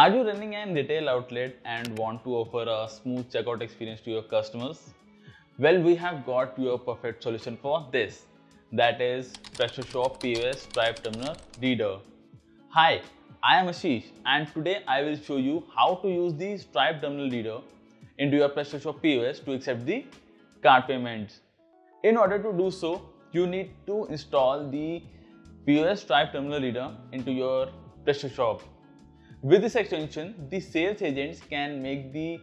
Are you running an retail outlet and want to offer a smooth checkout experience to your customers? Well, we have got your perfect solution for this. That is PrestaShop POS Stripe Terminal Reader. Hi, I am Ashish and today I will show you how to use the Stripe Terminal Reader into your PrestaShop POS to accept the card payments. In order to do so, you need to install the POS Stripe Terminal Reader into your PrestaShop. With this extension, the sales agents can make the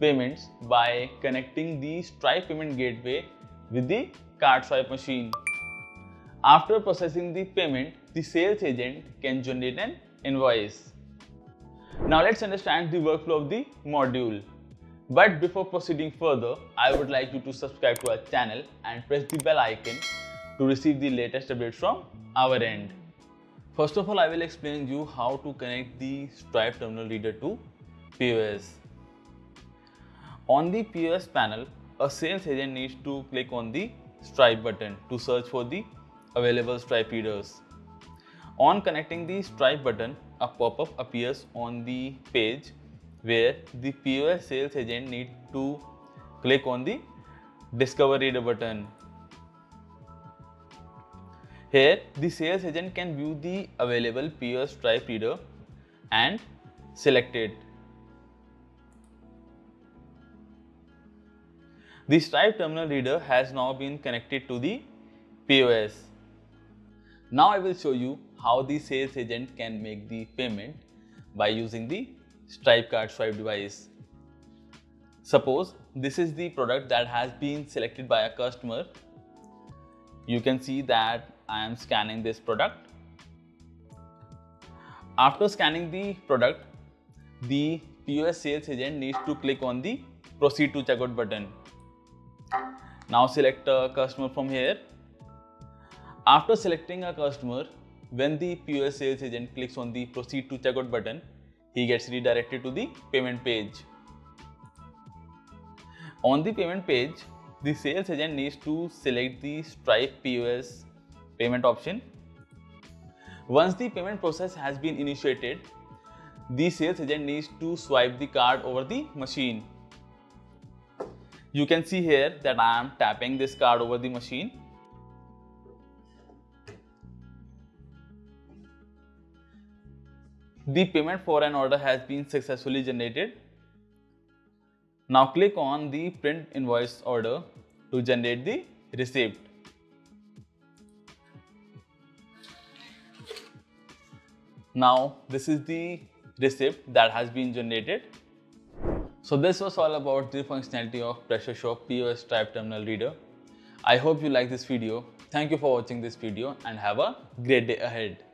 payments by connecting the Stripe payment gateway with the card swipe machine. After processing the payment, the sales agent can generate an invoice. Now let's understand the workflow of the module. But before proceeding further, I would like you to subscribe to our channel and press the bell icon to receive the latest updates from our end. First of all, I will explain you how to connect the Stripe terminal reader to POS. On the POS panel, a sales agent needs to click on the Stripe button to search for the available Stripe readers. On connecting the Stripe button, a pop-up appears on the page where the POS sales agent need to click on the Discover Reader button here, the sales agent can view the available POS Stripe reader and select it. The Stripe terminal reader has now been connected to the POS. Now I will show you how the sales agent can make the payment by using the Stripe card swipe device. Suppose this is the product that has been selected by a customer. You can see that I am scanning this product. After scanning the product, the POS sales agent needs to click on the proceed to checkout button. Now select a customer from here. After selecting a customer, when the POS sales agent clicks on the proceed to checkout button, he gets redirected to the payment page. On the payment page, the sales agent needs to select the Stripe POS payment option. Once the payment process has been initiated, the sales agent needs to swipe the card over the machine. You can see here that I am tapping this card over the machine. The payment for an order has been successfully generated. Now click on the print invoice order to generate the receipt. Now this is the receipt that has been generated. So this was all about the functionality of PrestaShop POS Stripe Terminal Reader. I hope you like this video. Thank you for watching this video and have a great day ahead.